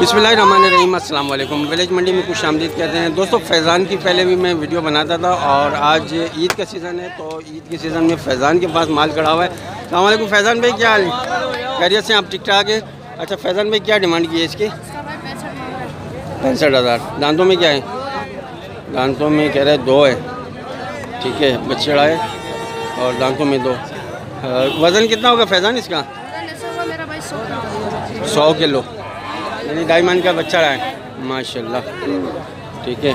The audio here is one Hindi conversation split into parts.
अस्सलाम वालेकुम विलेज मंडी में कुछ आमदीद कहते हैं। दोस्तों फैज़ान की पहले भी मैं वीडियो बनाता था और आज ईद का सीज़न है तो ईद के सीज़न में फैज़ान के पास माल खड़ा हुआ है। अल्लाम फैज़ान भाई क्या हाल? है खैरियत से आप? टिक ठाक है? अच्छा फैज़ान भाई क्या डिमांड की है इसकी? पैंसठ हज़ार। दांतों में क्या है? दांतों में कह रहे दो है। ठीक है बछड़ा है और दांतों में दो। वज़न कितना होगा फैज़ान इसका? सौ किलो। यानी ढाई का बच्चा रहा है। माशाल्लाह। ठीक है।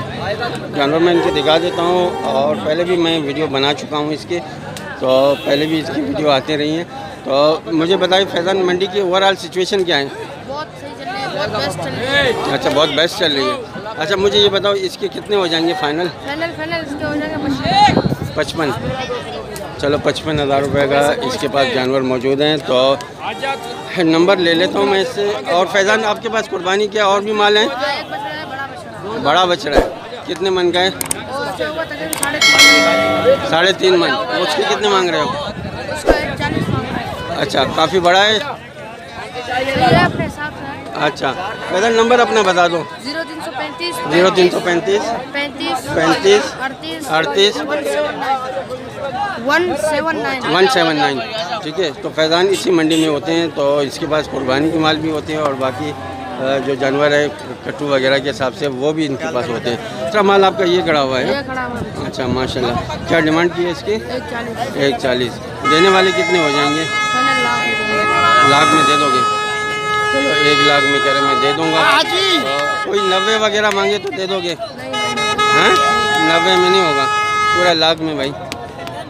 जानवर मैं इनके दिखा देता हूँ और पहले भी मैं वीडियो बना चुका हूँ इसके। तो पहले भी इसकी वीडियो आते रही हैं। तो मुझे बताइए फैज़ान मंडी की ओवरऑल सिचुएशन क्या है? बहुत सही चल रही है बहुत बेस्ट चल रही है। अच्छा बहुत बेस्ट चल रही है। अच्छा मुझे ये बताओ इसके कितने हो जाएँगे फाइनल फाइनल फाइनल इसके हो जाएगा पचपन। चलो पचपन हज़ार रुपये का इसके पास जानवर मौजूद हैं तो नंबर ले लेता हूँ मैं इससे। और फैज़ान आपके पास कुर्बानी के और भी माल हैं? बड़ा बछड़ा है। कितने मन का है? साढ़े तीन मन। उसके कितने मांग रहे हो? अच्छा काफ़ी बड़ा है। अच्छा फैज़ान नंबर अपना बता दो। ज़ीरो तीन सौ पैंतीस। पैंतीस पैंतीस। अड़तीस one seven nine one seven nine ठीक है? तो फैज़ान इसी मंडी में होते हैं तो इसके पास कुर्बानी के माल भी होते हैं और बाकी जो जानवर है कट्टू वगैरह के हिसाब से वो भी इनके पास होते हैं। अच्छा माल आपका ये खड़ा हुआ है? ये खड़ा हुआ है। अच्छा माशाल्लाह। क्या डिमांड की है इसकी? एक चालीस। देने वाले कितने हो जाएँगे? लाख में दे दोगे? चलो एक लाख में कह रहे मैं दे दूँगा। और कोई नब्बे वगैरह मांगे तो दे दोगे? नहीं। हैं? नब्बे में नहीं होगा। पूरा लाख में भाई।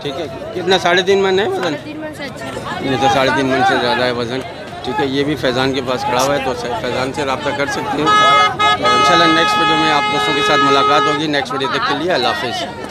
ठीक है? कितना साढ़े तीन मन है वज़न? अच्छा नहीं तो साढ़े तीन मन से ज़्यादा है वज़न। ठीक है ये भी फैज़ान के पास खड़ा हुआ है तो फैज़ान से रब्ता कर सकते हैं। तो इन नेक्स्ट वीडियो में आप दोस्तों के साथ मुलाकात होगी। नेक्स्ट वीडियो तक के लिए अल्लाह हाफिज़।